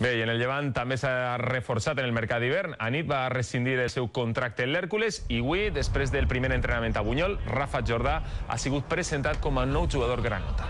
Bé, i en el Llevant també s'ha reforçat en el mercat d'hivern. Anit va rescindir el seu contracte en l'Hèrcules i avui, després del primer entrenament a Bunyol, Rafa Jordà ha sigut presentat com a nou jugador granota.